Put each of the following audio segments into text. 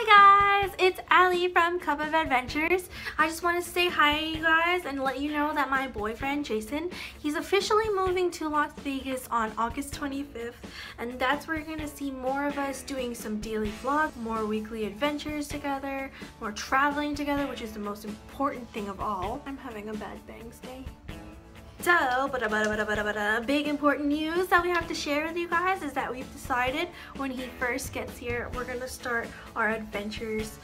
Hi guys, it's Ali from Cup of Adventures. I just want to say hi you guys and let you know that my boyfriend Jason, he's officially moving to Las Vegas on August 25th and that's where you're going to see more of us doing some daily vlogs, more weekly adventures together, more traveling together which is the most important thing of all. I'm having a bad bangs day. So, bada, bada, bada, bada, big important news that we have to share with you guys is that we've decided when he first gets here, we're to start our adventures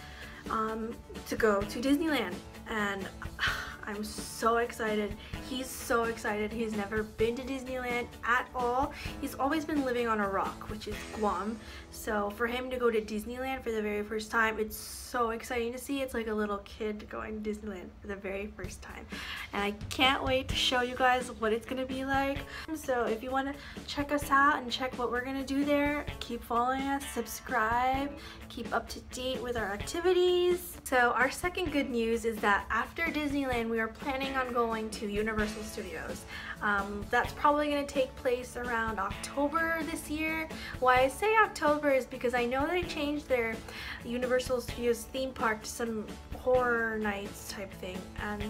um, to go to Disneyland. And I'm so excited. He's so excited. He's never been to Disneyland at all. He's always been living on a rock, which is Guam. So for him to go to Disneyland for the very first time, it's so exciting to see. It's like a little kid going to Disneyland for the very first time. And I can't wait to show you guys what it's going to be like. So if you want to check us out and check what we're going to do there, keep following us, subscribe, keep up to date with our activities. So our second good news is that after Disneyland, we are planning on going to Universal Studios. Um, that's probably going to take place around October this year. Why I say October is because I know they changed their Universal Studios theme park to some horror nights type thing and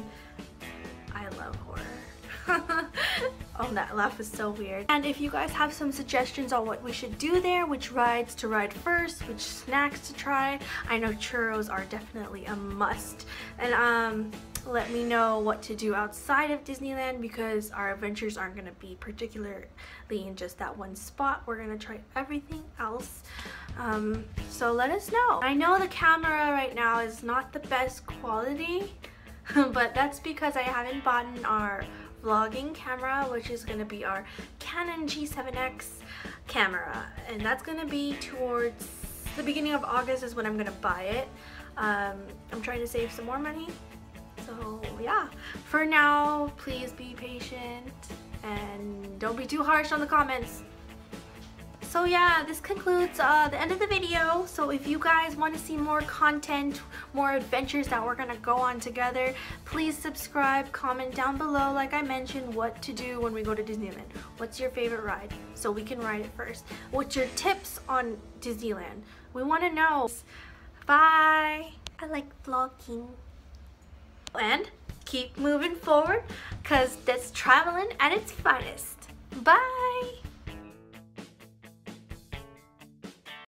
I love horror. oh, that laugh is so weird. And if you guys have some suggestions on what we should do there, which rides to ride first, which snacks to try, I know churros are definitely a must. And um, let me know what to do outside of Disneyland because our adventures aren't going to be particularly in just that one spot. We're going to try everything else. Um, so let us know. I know the camera right now is not the best quality, but that's because I haven't bought our vlogging camera, which is going to be our Canon G7X camera. And that's going to be towards the beginning of August is when I'm going to buy it. Um, I'm trying to save some more money so yeah, for now, please be patient and don't be too harsh on the comments. So yeah, this concludes uh, the end of the video. So if you guys want to see more content, more adventures that we're going to go on together, please subscribe, comment down below, like I mentioned, what to do when we go to Disneyland. What's your favorite ride? So we can ride it first. What's your tips on Disneyland? We want to know. Bye! I like vlogging and keep moving forward because that's traveling at its finest. Bye!